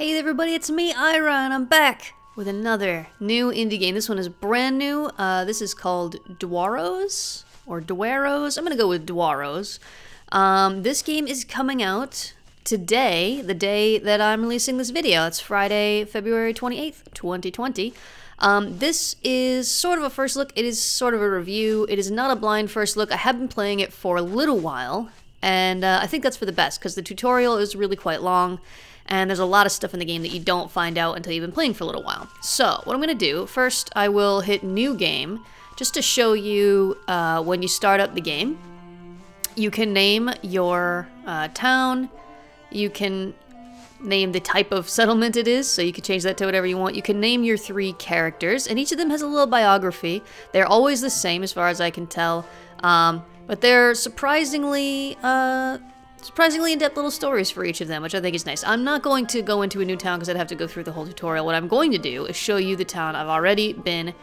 Hey everybody, it's me, Aira, and I'm back with another new indie game. This one is brand new. Uh, this is called Duaros, or Dwaros. I'm gonna go with Duaros. Um, this game is coming out today, the day that I'm releasing this video. It's Friday, February 28th, 2020. Um, this is sort of a first look. It is sort of a review. It is not a blind first look. I have been playing it for a little while, and uh, I think that's for the best because the tutorial is really quite long and there's a lot of stuff in the game that you don't find out until you've been playing for a little while. So, what I'm going to do, first I will hit New Game, just to show you uh, when you start up the game. You can name your uh, town, you can name the type of settlement it is, so you can change that to whatever you want. You can name your three characters, and each of them has a little biography. They're always the same as far as I can tell, um, but they're surprisingly uh, surprisingly in-depth little stories for each of them, which I think is nice. I'm not going to go into a new town because I'd have to go through the whole tutorial. What I'm going to do is show you the town I've already been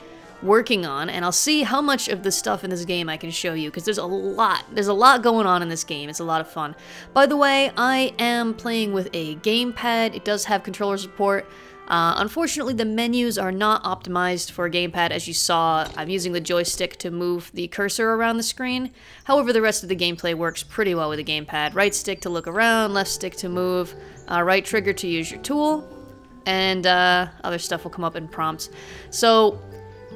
working on, and I'll see how much of the stuff in this game I can show you, because there's a lot. There's a lot going on in this game. It's a lot of fun. By the way, I am playing with a gamepad. It does have controller support. Uh, unfortunately, the menus are not optimized for a gamepad. As you saw, I'm using the joystick to move the cursor around the screen. However, the rest of the gameplay works pretty well with a gamepad. Right stick to look around, left stick to move, uh, right trigger to use your tool, and uh, other stuff will come up in prompts. So,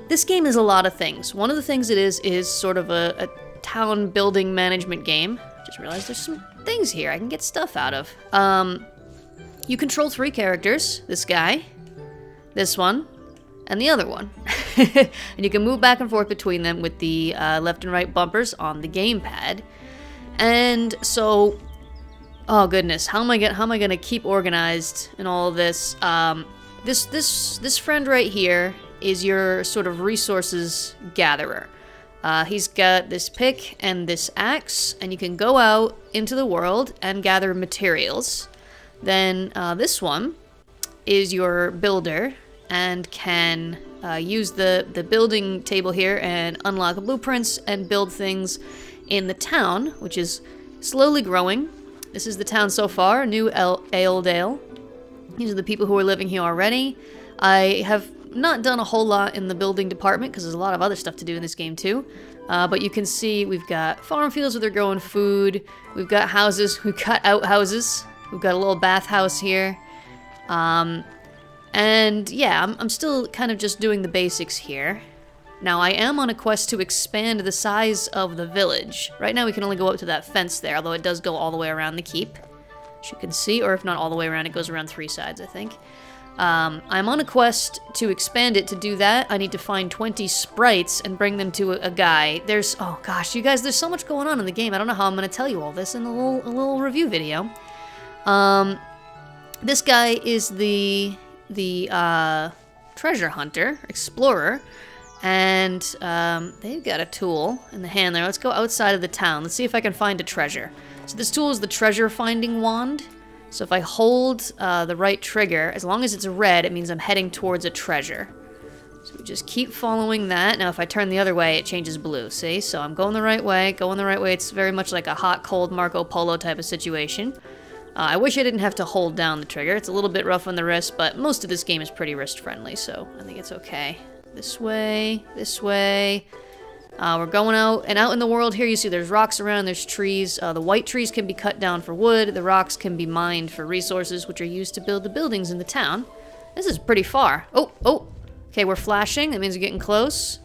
this game is a lot of things. One of the things it is is sort of a, a town building management game. Just realized there's some things here I can get stuff out of. Um, you control three characters this guy, this one, and the other one. and you can move back and forth between them with the uh, left and right bumpers on the gamepad. And so, oh goodness, how am I get how am I gonna keep organized in all of this? Um, this this this friend right here is your sort of resources gatherer. Uh, he's got this pick and this axe, and you can go out into the world and gather materials. Then uh, this one is your builder and can uh, use the, the building table here and unlock blueprints and build things in the town, which is slowly growing. This is the town so far, New El. These are the people who are living here already. I have not done a whole lot in the building department because there's a lot of other stuff to do in this game too. Uh, but you can see we've got farm fields where they're growing food. We've got houses. We've got outhouses. We've got a little bathhouse here. Um, and yeah, I'm, I'm still kind of just doing the basics here. Now, I am on a quest to expand the size of the village. Right now, we can only go up to that fence there, although it does go all the way around the keep. As you can see, or if not all the way around, it goes around three sides, I think. Um, I'm on a quest to expand it. To do that, I need to find 20 sprites and bring them to a, a, guy. There's, oh gosh, you guys, there's so much going on in the game. I don't know how I'm going to tell you all this in a little, a little review video. Um, this guy is the the uh, treasure hunter, explorer, and um, they've got a tool in the hand there. Let's go outside of the town. Let's see if I can find a treasure. So this tool is the treasure finding wand. So if I hold uh, the right trigger, as long as it's red, it means I'm heading towards a treasure. So we just keep following that. Now if I turn the other way, it changes blue, see? So I'm going the right way, going the right way. It's very much like a hot, cold Marco Polo type of situation. Uh, I wish I didn't have to hold down the trigger. It's a little bit rough on the wrist, but most of this game is pretty wrist-friendly, so I think it's okay. This way, this way. Uh, we're going out, and out in the world here you see there's rocks around, there's trees. Uh, the white trees can be cut down for wood, the rocks can be mined for resources, which are used to build the buildings in the town. This is pretty far. Oh, oh! Okay, we're flashing, that means we're getting close.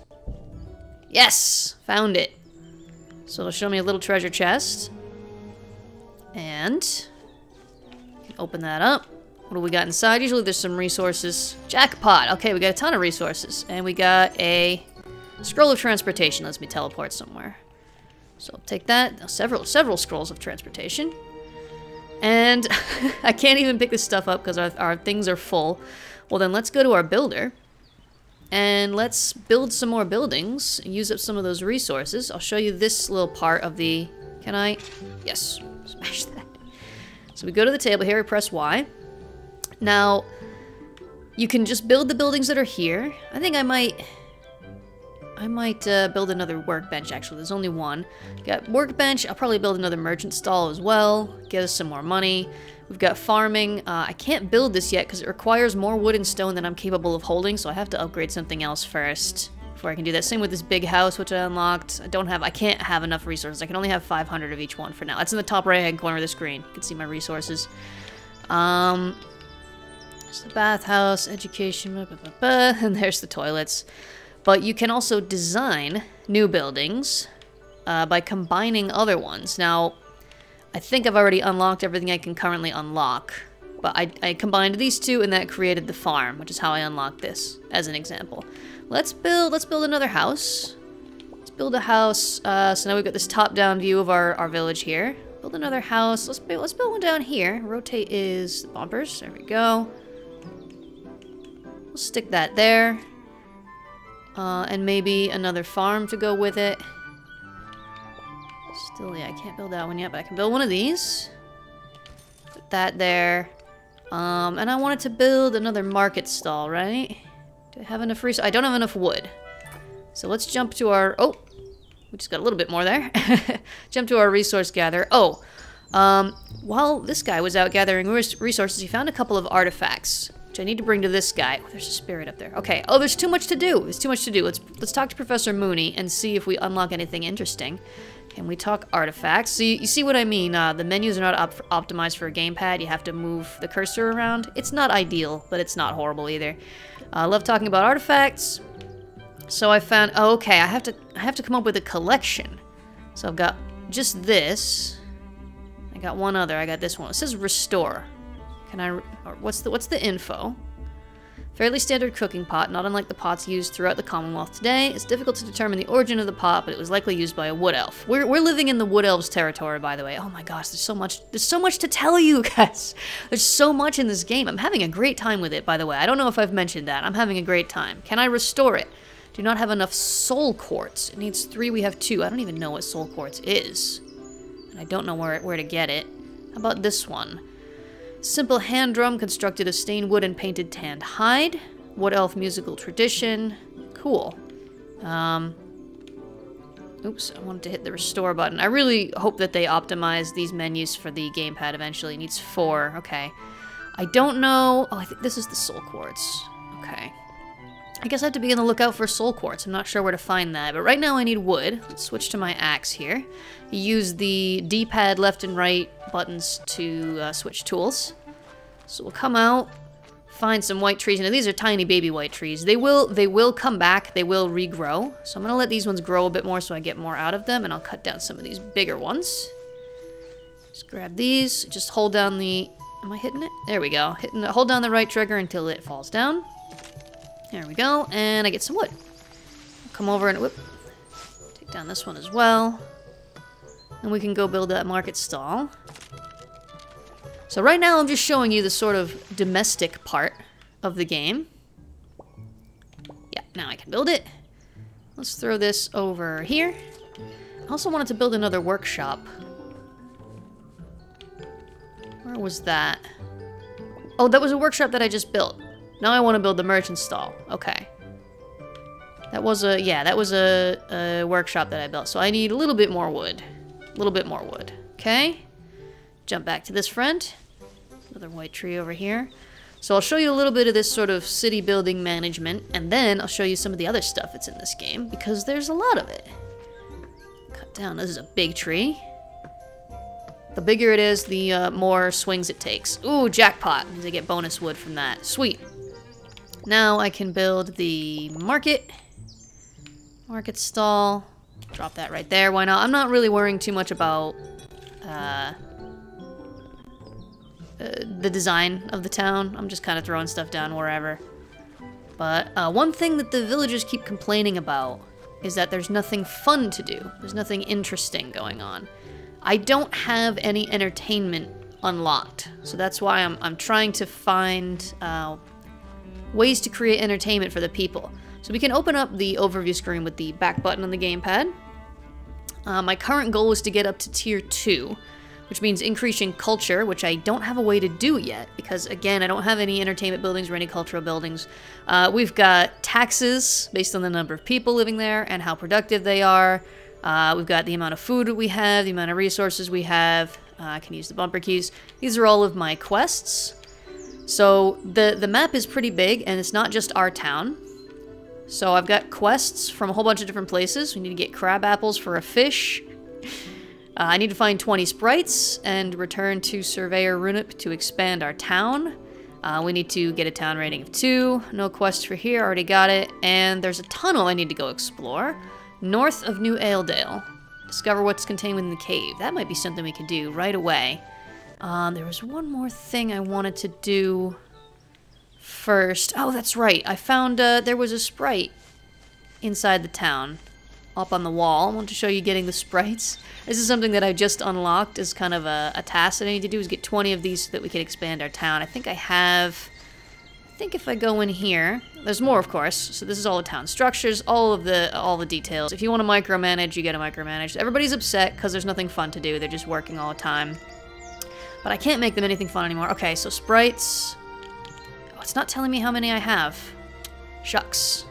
Yes! Found it. So it'll show me a little treasure chest. And Open that up. What do we got inside? Usually there's some resources. Jackpot! Okay, we got a ton of resources. And we got a scroll of transportation. Lets me teleport somewhere. So I'll take that. Several, several scrolls of transportation. And I can't even pick this stuff up because our, our things are full. Well then let's go to our builder. And let's build some more buildings. Use up some of those resources. I'll show you this little part of the... Can I? Yes. Smash that. So we go to the table here, we press Y. Now, you can just build the buildings that are here. I think I might... I might uh, build another workbench, actually. There's only one. Got workbench. I'll probably build another merchant stall as well. Get us some more money. We've got farming. Uh, I can't build this yet because it requires more wood and stone than I'm capable of holding, so I have to upgrade something else first before I can do that. Same with this big house, which I unlocked. I don't have, I can't have enough resources. I can only have 500 of each one for now. That's in the top right-hand corner of the screen. You can see my resources. Um, there's the bathhouse, education, blah, blah, blah, and there's the toilets. But you can also design new buildings uh, by combining other ones. Now, I think I've already unlocked everything I can currently unlock. But I, I combined these two and that created the farm, which is how I unlocked this, as an example. Let's build, let's build another house. Let's build a house. Uh, so now we've got this top-down view of our, our village here. Build another house. Let's build, let's build one down here. Rotate is the bumpers. There we go. We'll stick that there. Uh, and maybe another farm to go with it. Still, yeah, I can't build that one yet, but I can build one of these. Put that there. Um, and I wanted to build another market stall, right? Do I have enough resources? I don't have enough wood. So let's jump to our... Oh, we just got a little bit more there. jump to our resource gather. Oh, um, while this guy was out gathering resources, he found a couple of artifacts, which I need to bring to this guy. Oh, there's a spirit up there. Okay. Oh, there's too much to do. There's too much to do. Let's let's talk to Professor Mooney and see if we unlock anything interesting. Can we talk artifacts? So you, you see what I mean? Uh, the menus are not op optimized for a gamepad. You have to move the cursor around. It's not ideal, but it's not horrible either. I uh, love talking about artifacts. So I found, oh, okay, I have to, I have to come up with a collection. So I've got just this. I got one other. I got this one. It says restore. Can I, what's the, what's the info? Fairly standard cooking pot, not unlike the pots used throughout the Commonwealth today. It's difficult to determine the origin of the pot, but it was likely used by a wood elf. We're, we're living in the wood elves territory, by the way. Oh my gosh, there's so much, there's so much to tell you guys. There's so much in this game. I'm having a great time with it, by the way. I don't know if I've mentioned that. I'm having a great time. Can I restore it? Do not have enough soul quartz. It needs three, we have two. I don't even know what soul quartz is. And I don't know where, where to get it. How about this one? Simple hand drum constructed of stained wood and painted tanned hide. Wood elf musical tradition. Cool. Um, oops, I wanted to hit the restore button. I really hope that they optimize these menus for the gamepad eventually. It needs four. Okay. I don't know... Oh, I think this is the soul quartz. I guess I have to be on the lookout for soul quartz. I'm not sure where to find that, but right now I need wood. Let's switch to my axe here. Use the D-pad left and right buttons to uh, switch tools. So we'll come out, find some white trees. Now these are tiny baby white trees. They will they will come back. They will regrow. So I'm gonna let these ones grow a bit more so I get more out of them, and I'll cut down some of these bigger ones. Just grab these. Just hold down the. Am I hitting it? There we go. Hitting the, hold down the right trigger until it falls down. There we go, and I get some wood. come over and whoop. Take down this one as well. And we can go build that market stall. So right now I'm just showing you the sort of domestic part of the game. Yeah, now I can build it. Let's throw this over here. I also wanted to build another workshop. Where was that? Oh, that was a workshop that I just built. Now I want to build the merchant stall. Okay. That was a, yeah, that was a, a workshop that I built. So I need a little bit more wood. A little bit more wood. Okay. Jump back to this front. Another white tree over here. So I'll show you a little bit of this sort of city building management, and then I'll show you some of the other stuff that's in this game, because there's a lot of it. Cut down, this is a big tree. The bigger it is, the uh, more swings it takes. Ooh, jackpot, I get bonus wood from that. Sweet. Now I can build the market. Market stall. Drop that right there, why not? I'm not really worrying too much about uh, uh, the design of the town. I'm just kind of throwing stuff down wherever. But uh, one thing that the villagers keep complaining about is that there's nothing fun to do. There's nothing interesting going on. I don't have any entertainment unlocked. So that's why I'm, I'm trying to find uh, ways to create entertainment for the people. So we can open up the overview screen with the back button on the gamepad. Uh, my current goal is to get up to tier 2 which means increasing culture, which I don't have a way to do yet, because again, I don't have any entertainment buildings or any cultural buildings. Uh, we've got taxes based on the number of people living there and how productive they are. Uh, we've got the amount of food we have, the amount of resources we have, Uh, I can use the bumper keys. These are all of my quests. So the, the map is pretty big, and it's not just our town. So I've got quests from a whole bunch of different places. We need to get crab apples for a fish. Uh, I need to find 20 sprites and return to Surveyor Runip to expand our town. Uh, we need to get a town rating of 2. No quest for here, already got it. And there's a tunnel I need to go explore. North of New Ailedale. Discover what's contained within the cave. That might be something we could do right away. Um, there was one more thing I wanted to do first. Oh, that's right. I found uh, there was a sprite inside the town up on the wall. I want to show you getting the sprites. This is something that I just unlocked as kind of a, a task that I need to do is get 20 of these so that we can expand our town. I think I have... I think if I go in here, there's more of course. So this is all the town structures, all of the all the details. If you want to micromanage, you get to micromanage. Everybody's upset because there's nothing fun to do. They're just working all the time. But I can't make them anything fun anymore. Okay, so sprites. Oh, it's not telling me how many I have. Shucks.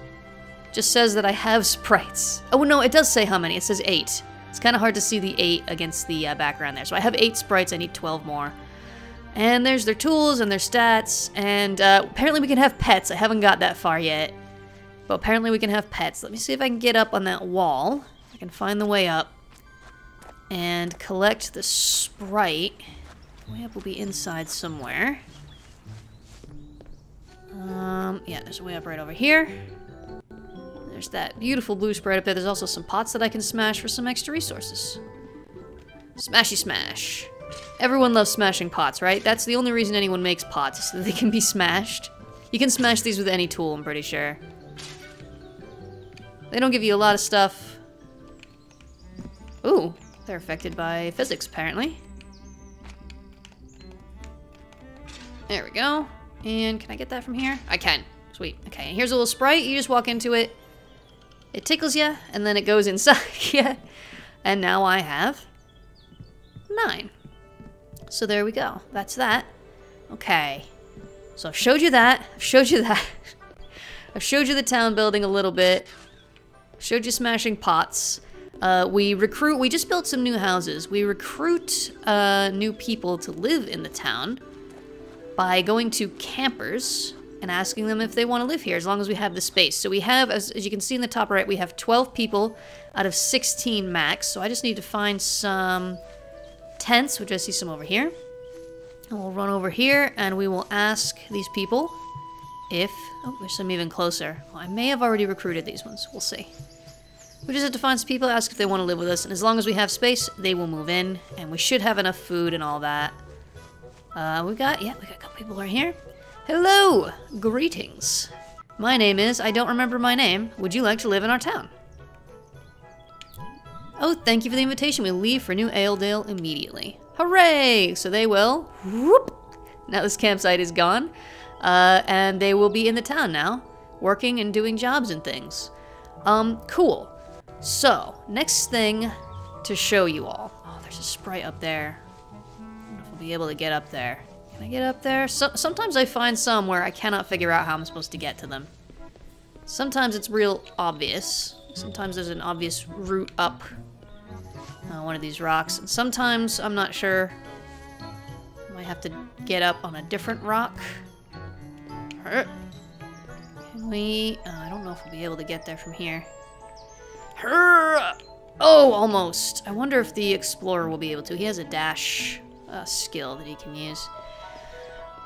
Just says that I have sprites. Oh, no, it does say how many. It says eight. It's kind of hard to see the eight against the uh, background there. So I have eight sprites. I need 12 more. And there's their tools and their stats, and uh, apparently we can have pets. I haven't got that far yet, but apparently we can have pets. Let me see if I can get up on that wall. I can find the way up and collect the sprite. Up will be inside somewhere. Um, yeah, there's a way up right over here. There's that beautiful blue spread up there. There's also some pots that I can smash for some extra resources. Smashy smash. Everyone loves smashing pots, right? That's the only reason anyone makes pots, so that they can be smashed. You can smash these with any tool, I'm pretty sure. They don't give you a lot of stuff. Ooh, they're affected by physics, apparently. There we go. And can I get that from here? I can. Sweet. Okay, and here's a little sprite. You just walk into it. It tickles you, and then it goes inside you. And now I have nine. So there we go. That's that. Okay. So I've showed you that. I've showed you that. I've showed you the town building a little bit. Showed you smashing pots. Uh, we recruit, we just built some new houses. We recruit uh, new people to live in the town by going to campers and asking them if they want to live here as long as we have the space. So we have, as, as you can see in the top right, we have 12 people out of 16 max. So I just need to find some tents, which I see some over here. And we'll run over here and we will ask these people if... Oh, there's some even closer. Well, I may have already recruited these ones. We'll see. We just have to find some people, ask if they want to live with us, and as long as we have space, they will move in, and we should have enough food and all that. Uh, we got, yeah, we got a couple people right here. Hello! Greetings. My name is, I don't remember my name. Would you like to live in our town? Oh, thank you for the invitation. We leave for New Ailedale immediately. Hooray! So they will, whoop, now this campsite is gone, uh, and they will be in the town now, working and doing jobs and things. Um, cool. So, next thing to show you all. Oh, there's a sprite up there. Be able to get up there. Can I get up there? So sometimes I find some where I cannot figure out how I'm supposed to get to them. Sometimes it's real obvious. Sometimes there's an obvious route up uh, one of these rocks. And sometimes I'm not sure. I might have to get up on a different rock. Can we... Uh, I don't know if we'll be able to get there from here. Oh, almost. I wonder if the explorer will be able to. He has a dash uh, skill that he can use.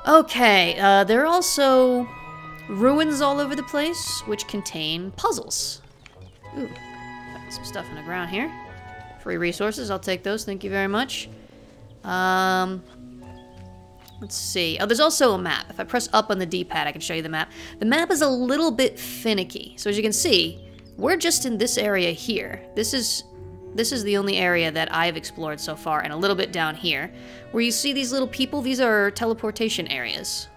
Okay, uh, there are also ruins all over the place, which contain puzzles. Ooh, got some stuff in the ground here. Free resources, I'll take those, thank you very much. Um, let's see. Oh, there's also a map. If I press up on the D-pad, I can show you the map. The map is a little bit finicky. So as you can see, we're just in this area here. This is this is the only area that I've explored so far, and a little bit down here. Where you see these little people, these are teleportation areas.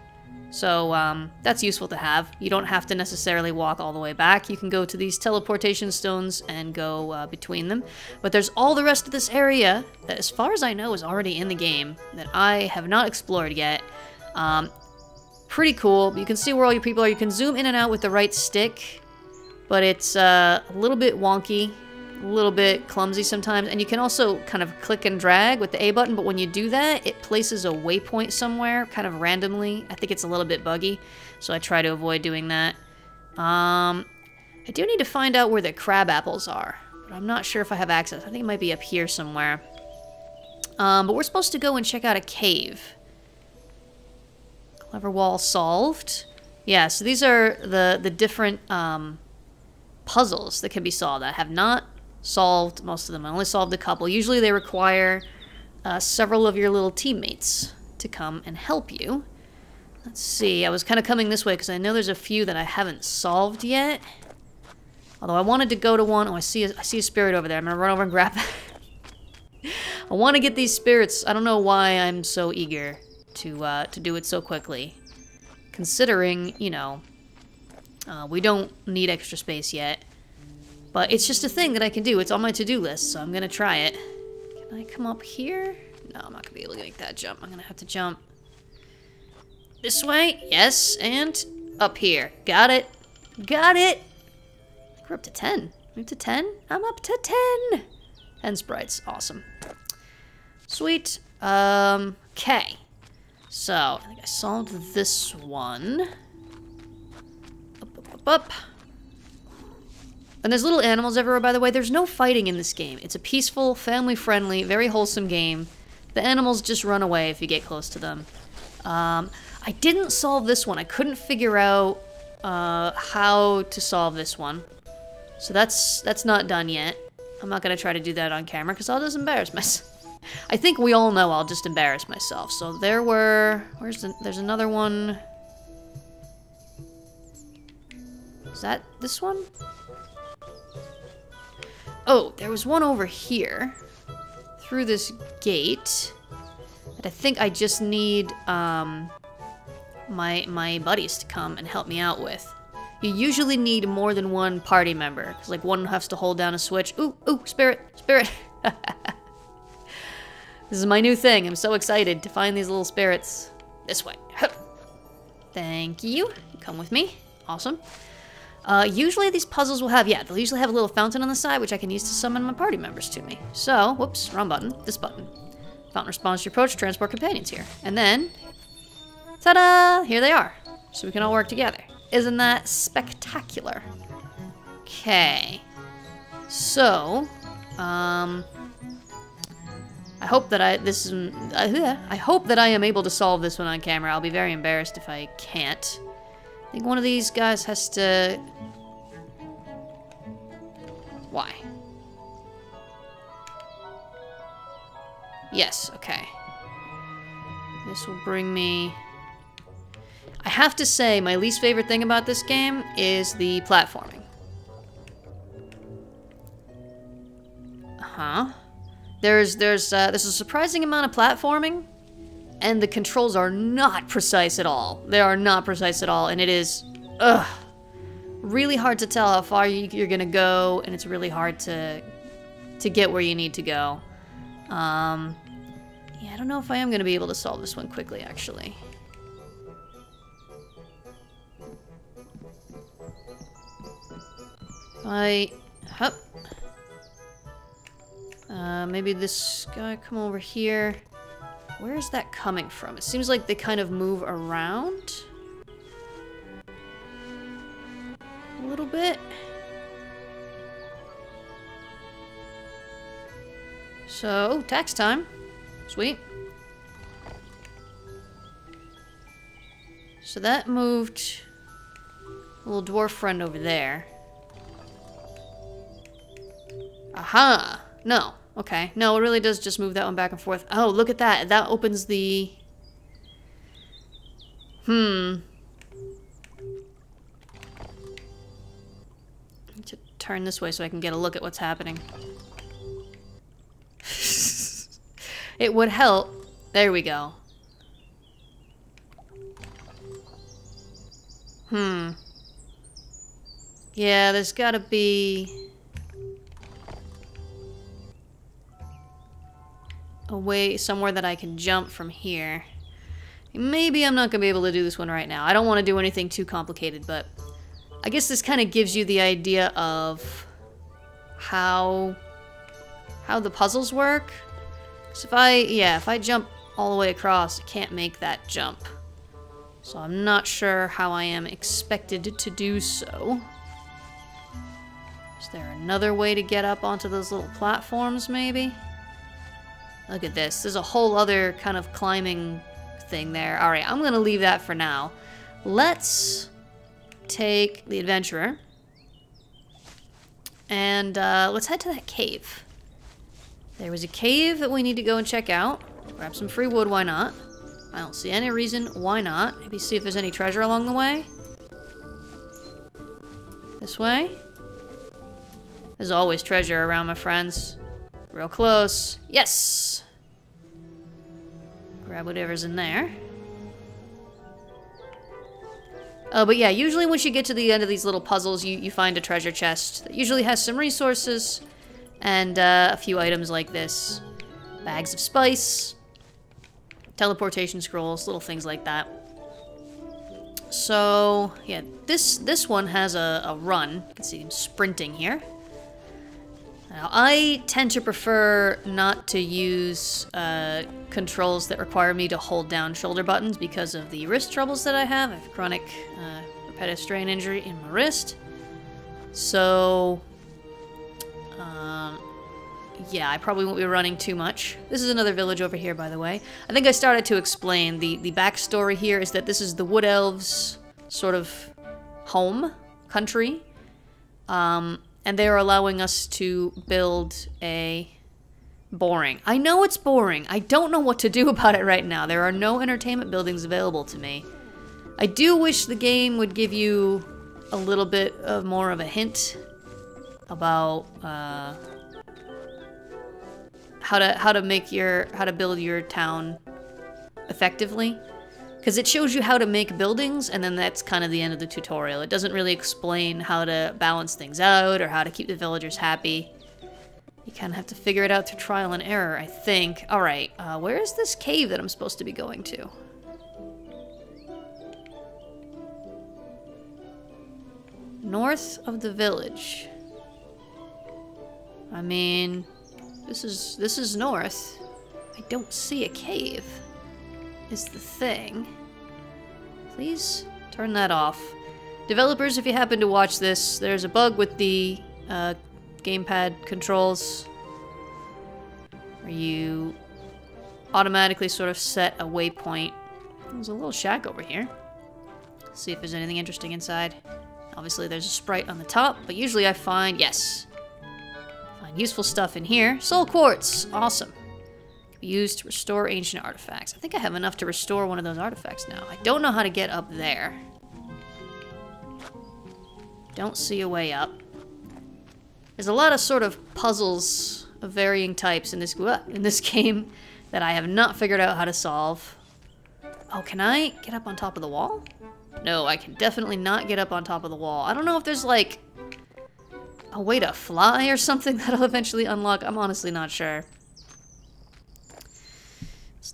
So um, that's useful to have. You don't have to necessarily walk all the way back. You can go to these teleportation stones and go uh, between them. But there's all the rest of this area that, as far as I know, is already in the game that I have not explored yet. Um, pretty cool. You can see where all your people are. You can zoom in and out with the right stick, but it's uh, a little bit wonky. A little bit clumsy sometimes. And you can also kind of click and drag with the A button, but when you do that, it places a waypoint somewhere kind of randomly. I think it's a little bit buggy, so I try to avoid doing that. Um, I do need to find out where the crab apples are, but I'm not sure if I have access. I think it might be up here somewhere. Um, but we're supposed to go and check out a cave. Clever wall solved. Yeah, so these are the, the different um, puzzles that can be solved. I have not solved most of them. I only solved a couple. Usually they require uh, several of your little teammates to come and help you. Let's see, I was kind of coming this way because I know there's a few that I haven't solved yet. Although I wanted to go to one. Oh, I see a, I see a spirit over there. I'm going to run over and grab that. I want to get these spirits. I don't know why I'm so eager to, uh, to do it so quickly. Considering, you know, uh, we don't need extra space yet. But it's just a thing that I can do. It's on my to-do list, so I'm going to try it. Can I come up here? No, I'm not going to be able to make that jump. I'm going to have to jump this way. Yes, and up here. Got it. Got it. We're up to 10. We're up to 10? I'm up to 10. 10 sprites. Awesome. Sweet. Um, okay. So, I think I solved this one up. And there's little animals everywhere, by the way. There's no fighting in this game. It's a peaceful, family-friendly, very wholesome game. The animals just run away if you get close to them. Um, I didn't solve this one. I couldn't figure out uh, how to solve this one. So that's that's not done yet. I'm not going to try to do that on camera because I'll just embarrass myself. I think we all know I'll just embarrass myself. So there were... Where's the... There's another one... Is that this one? Oh, there was one over here. Through this gate. That I think I just need um, my, my buddies to come and help me out with. You usually need more than one party member. Because like one has to hold down a switch. Ooh, ooh, spirit, spirit. this is my new thing. I'm so excited to find these little spirits. This way. Thank you. Come with me. Awesome. Uh, usually these puzzles will have, yeah, they'll usually have a little fountain on the side, which I can use to summon my party members to me. So, whoops, wrong button, this button. Fountain responds to your approach, transport companions here. And then, ta-da, here they are. So we can all work together. Isn't that spectacular? Okay. So, um, I hope that I, this is, uh, I hope that I am able to solve this one on camera. I'll be very embarrassed if I can't. Think one of these guys has to why? Yes, okay. This will bring me... I have to say, my least favorite thing about this game is the platforming. Huh? There's, there's, uh, there's a surprising amount of platforming, and the controls are not precise at all. They are not precise at all, and it is, ugh, really hard to tell how far you're gonna go, and it's really hard to to get where you need to go. Um, yeah, I don't know if I am gonna be able to solve this one quickly, actually. I, hup. Uh, maybe this guy come over here. Where is that coming from? It seems like they kind of move around. a little bit. So, tax time. Sweet. So that moved a little dwarf friend over there. Aha! No. Okay. No, it really does just move that one back and forth. Oh, look at that. That opens the... Hmm. Need to turn this way so I can get a look at what's happening. it would help. There we go. Hmm. Yeah, there's gotta be... a way somewhere that I can jump from here. Maybe I'm not gonna be able to do this one right now. I don't want to do anything too complicated, but I guess this kind of gives you the idea of how how the puzzles work. So if I, yeah, if I jump all the way across, I can't make that jump. So I'm not sure how I am expected to do so. Is there another way to get up onto those little platforms, maybe? Look at this. There's a whole other kind of climbing thing there. Alright, I'm going to leave that for now. Let's take the adventurer. And uh, let's head to that cave. There was a cave that we need to go and check out. Grab some free wood, why not? I don't see any reason why not. Maybe see if there's any treasure along the way. This way? There's always treasure around, my friends. Real close. Yes! Grab whatever's in there. Uh, but yeah, usually once you get to the end of these little puzzles, you, you find a treasure chest that usually has some resources and uh, a few items like this. Bags of spice, teleportation scrolls, little things like that. So, yeah, this this one has a, a run. You can see him sprinting here. Now, I tend to prefer not to use uh, controls that require me to hold down shoulder buttons because of the wrist troubles that I have. I have chronic uh, repetitive strain injury in my wrist. So, um, yeah, I probably won't be running too much. This is another village over here, by the way. I think I started to explain the, the backstory here is that this is the Wood Elves' sort of home, country. Um, and they are allowing us to build a boring. I know it's boring. I don't know what to do about it right now. There are no entertainment buildings available to me. I do wish the game would give you a little bit of more of a hint about uh, how to how to make your how to build your town effectively because it shows you how to make buildings and then that's kind of the end of the tutorial. It doesn't really explain how to balance things out or how to keep the villagers happy. You kind of have to figure it out through trial and error, I think. Alright, uh, where is this cave that I'm supposed to be going to? North of the village. I mean, this is this is north. I don't see a cave is the thing. Please turn that off. Developers, if you happen to watch this, there's a bug with the uh, gamepad controls where you automatically sort of set a waypoint. There's a little shack over here. See if there's anything interesting inside. Obviously there's a sprite on the top, but usually I find, yes, find useful stuff in here. Soul quartz, awesome used to restore ancient artifacts. I think I have enough to restore one of those artifacts now. I don't know how to get up there. Don't see a way up. There's a lot of sort of puzzles of varying types in this uh, in this game that I have not figured out how to solve. Oh, can I get up on top of the wall? No, I can definitely not get up on top of the wall. I don't know if there's like a way to fly or something that'll eventually unlock. I'm honestly not sure.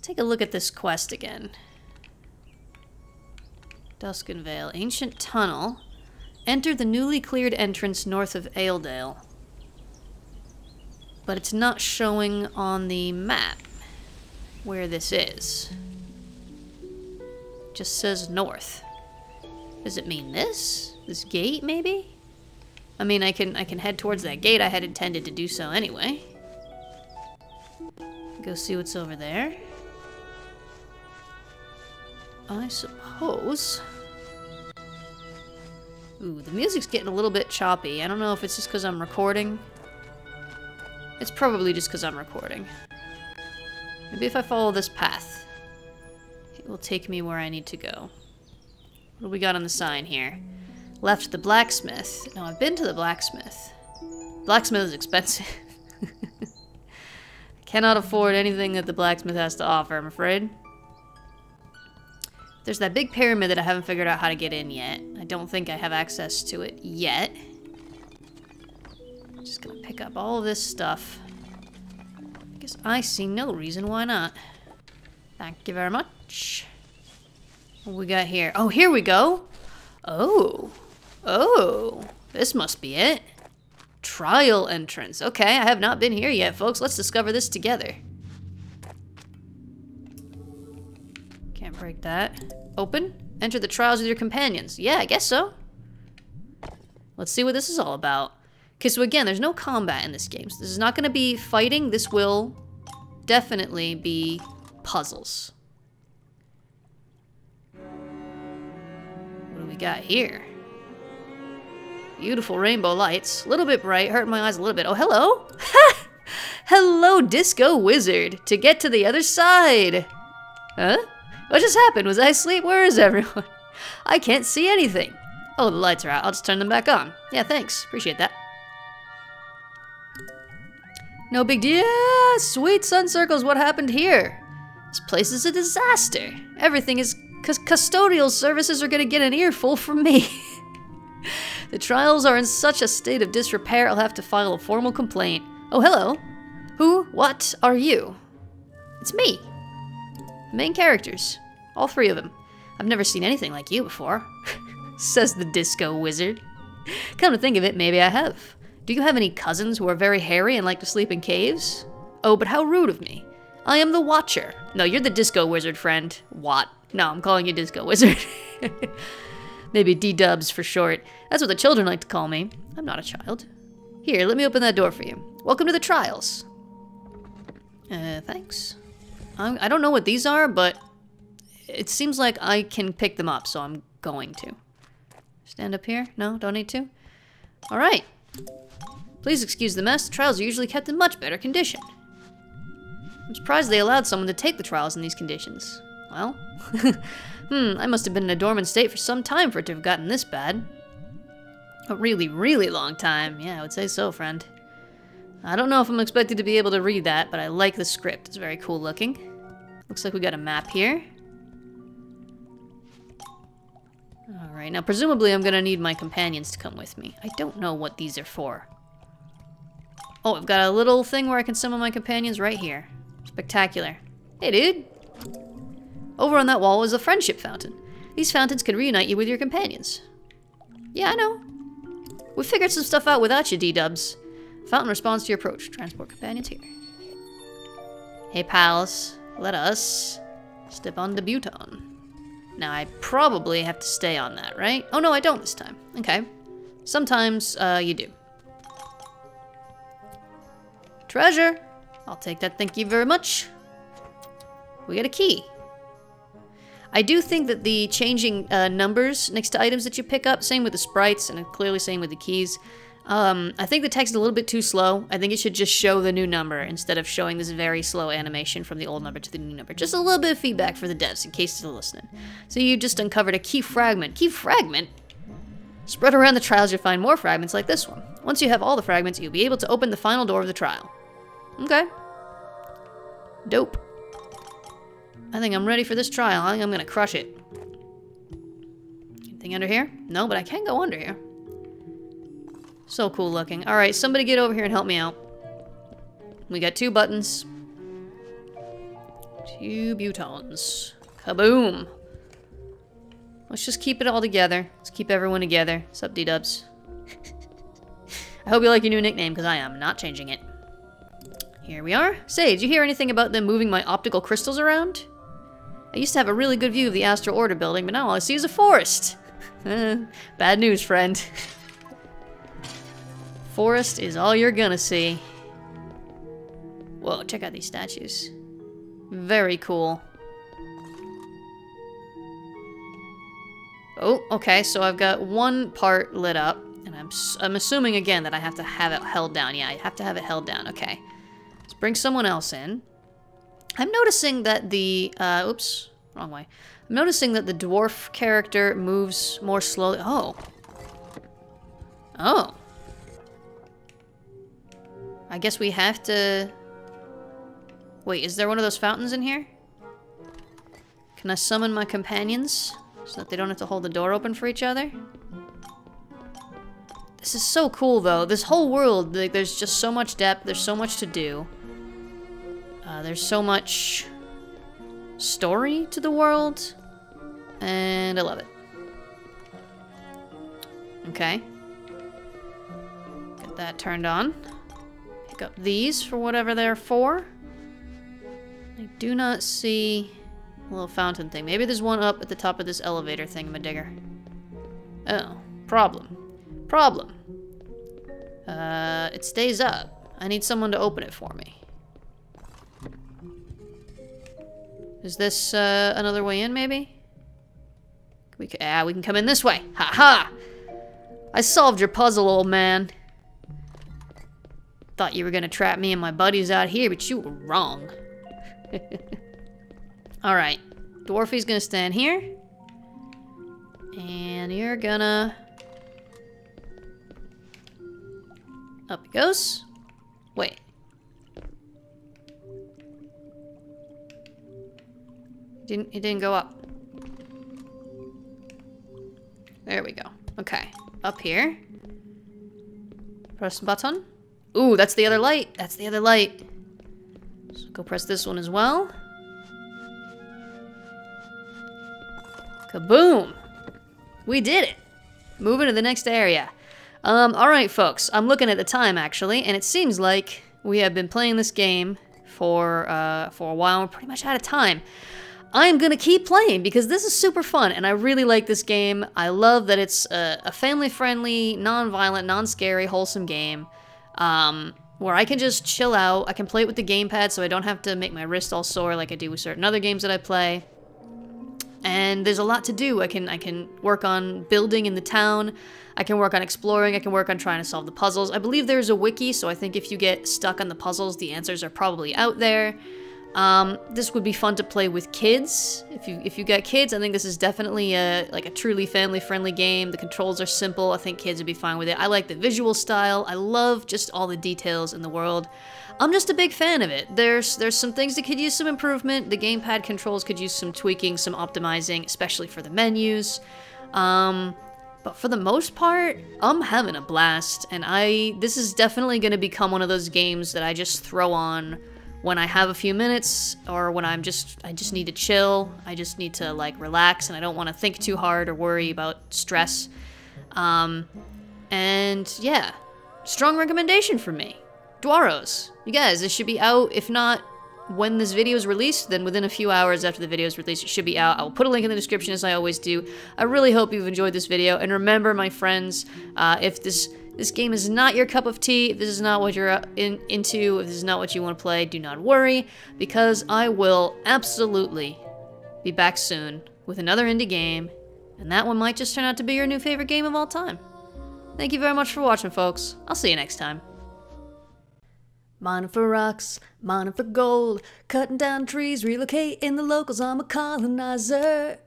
Take a look at this quest again. Duskenvale, ancient tunnel. Enter the newly cleared entrance north of Ailedale. But it's not showing on the map where this is. It just says north. Does it mean this? This gate, maybe? I mean, I can I can head towards that gate. I had intended to do so anyway. Go see what's over there. I suppose... Ooh, the music's getting a little bit choppy. I don't know if it's just because I'm recording. It's probably just because I'm recording. Maybe if I follow this path, it will take me where I need to go. What do we got on the sign here? Left the blacksmith. No, I've been to the blacksmith. Blacksmith is expensive. I Cannot afford anything that the blacksmith has to offer, I'm afraid. There's that big pyramid that I haven't figured out how to get in yet. I don't think I have access to it yet. Just gonna pick up all this stuff. I guess I see no reason why not. Thank you very much. What we got here? Oh, here we go. Oh. Oh. This must be it. Trial entrance. Okay, I have not been here yet, folks. Let's discover this together. Break that. Open. Enter the trials with your companions. Yeah, I guess so. Let's see what this is all about. Okay, so again, there's no combat in this game. So this is not going to be fighting. This will definitely be puzzles. What do we got here? Beautiful rainbow lights. A little bit bright, hurting my eyes a little bit. Oh, hello. hello, Disco Wizard. To get to the other side. Huh? What just happened? Was I asleep? Where is everyone? I can't see anything. Oh, the lights are out. I'll just turn them back on. Yeah, thanks. Appreciate that. No big deal. Yeah, sweet sun circles. What happened here? This place is a disaster. Everything is... Cause custodial services are gonna get an earful from me. The trials are in such a state of disrepair, I'll have to file a formal complaint. Oh, hello. Who, what are you? It's me. Main characters. All three of them. I've never seen anything like you before, says the disco wizard. Come to think of it, maybe I have. Do you have any cousins who are very hairy and like to sleep in caves? Oh, but how rude of me. I am the Watcher. No, you're the disco wizard, friend. What? No, I'm calling you disco wizard. Maybe D-dubs for short. That's what the children like to call me. I'm not a child. Here, let me open that door for you. Welcome to the trials. Uh, thanks. I'm, I don't know what these are, but it seems like I can pick them up, so I'm going to. Stand up here? No, don't need to? Alright. Please excuse the mess. The trials are usually kept in much better condition. I'm surprised they allowed someone to take the trials in these conditions. Well, hmm, I must have been in a dormant state for some time for it to have gotten this bad. A really, really long time. Yeah, I would say so, friend. I don't know if I'm expected to be able to read that, but I like the script. It's very cool looking. Looks like we got a map here. Alright, now presumably I'm gonna need my companions to come with me. I don't know what these are for. Oh, I've got a little thing where I can summon my companions right here. Spectacular. Hey, dude. Over on that wall is a friendship fountain. These fountains can reunite you with your companions. Yeah, I know. We figured some stuff out without you, D-dubs. Fountain responds to your approach. Transport companions here. Hey, pals. Let us step on the Buton. Now, I probably have to stay on that, right? Oh, no, I don't this time. Okay. Sometimes, uh, you do. Treasure! I'll take that, thank you very much. We got a key. I do think that the changing uh, numbers next to items that you pick up, same with the sprites, and clearly same with the keys, um, I think the text is a little bit too slow. I think it should just show the new number instead of showing this very slow animation from the old number to the new number. Just a little bit of feedback for the devs in case they're listening. So you just uncovered a key fragment. Key fragment? Spread around the trials, you'll find more fragments like this one. Once you have all the fragments, you'll be able to open the final door of the trial. Okay. Dope. I think I'm ready for this trial. I think I'm gonna crush it. Anything under here? No, but I can go under here. So cool looking. Alright, somebody get over here and help me out. We got two buttons. Two butons. Kaboom! Let's just keep it all together. Let's keep everyone together. Sup, D-dubs? I hope you like your new nickname, because I am not changing it. Here we are. Say, did you hear anything about them moving my optical crystals around? I used to have a really good view of the Astral Order building, but now all I see is a forest. Bad news, friend. forest is all you're gonna see. Whoa, check out these statues. Very cool. Oh, okay, so I've got one part lit up, and I'm, I'm assuming again that I have to have it held down. Yeah, I have to have it held down, okay. Let's bring someone else in. I'm noticing that the, uh, oops, wrong way. I'm noticing that the dwarf character moves more slowly. Oh. Oh. I guess we have to... Wait, is there one of those fountains in here? Can I summon my companions so that they don't have to hold the door open for each other? This is so cool, though. This whole world, like, there's just so much depth. There's so much to do. Uh, there's so much story to the world, and I love it. Okay. Get that turned on. Pick up these for whatever they're for. I do not see a little fountain thing. Maybe there's one up at the top of this elevator thing, my digger. Oh, problem. Problem. Uh, it stays up. I need someone to open it for me. Is this uh, another way in, maybe? We can, ah, we can come in this way. Ha ha! I solved your puzzle, old man. Thought you were gonna trap me and my buddies out here, but you were wrong. Alright. Dwarfy's gonna stand here. And you're gonna... Up he goes. Wait. Didn't it didn't go up. There we go. Okay. Up here. Press button. Ooh, that's the other light. That's the other light. So go press this one as well. Kaboom! We did it! Moving to the next area. Um, alright folks, I'm looking at the time actually, and it seems like we have been playing this game for, uh, for a while. We're pretty much out of time. I'm gonna keep playing because this is super fun and I really like this game. I love that it's a, a family-friendly, non-violent, non-scary, wholesome game um, where I can just chill out. I can play it with the gamepad so I don't have to make my wrist all sore like I do with certain other games that I play. And there's a lot to do. I can I can work on building in the town. I can work on exploring. I can work on trying to solve the puzzles. I believe there's a wiki, so I think if you get stuck on the puzzles, the answers are probably out there. Um, this would be fun to play with kids. If you if you got kids, I think this is definitely a like a truly family-friendly game. The controls are simple. I think kids would be fine with it. I like the visual style. I love just all the details in the world. I'm just a big fan of it. There's there's some things that could use some improvement. The gamepad controls could use some tweaking, some optimizing, especially for the menus. Um, but for the most part, I'm having a blast, and I this is definitely going to become one of those games that I just throw on when I have a few minutes or when I'm just I just need to chill. I just need to like relax and I don't want to think too hard or worry about stress. Um, and yeah, strong recommendation for me. Dwarrows. You guys, this should be out. If not when this video is released, then within a few hours after the video is released, it should be out. I will put a link in the description as I always do. I really hope you've enjoyed this video. And remember, my friends, uh, if this this game is not your cup of tea, if this is not what you're uh, in, into, if this is not what you want to play, do not worry, because I will absolutely be back soon with another indie game, and that one might just turn out to be your new favorite game of all time. Thank you very much for watching, folks. I'll see you next time. Mining for rocks, mining for gold, cutting down trees, relocating the locals. I'm a colonizer.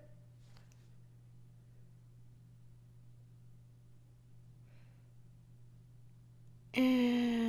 嗯